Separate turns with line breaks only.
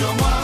your mind.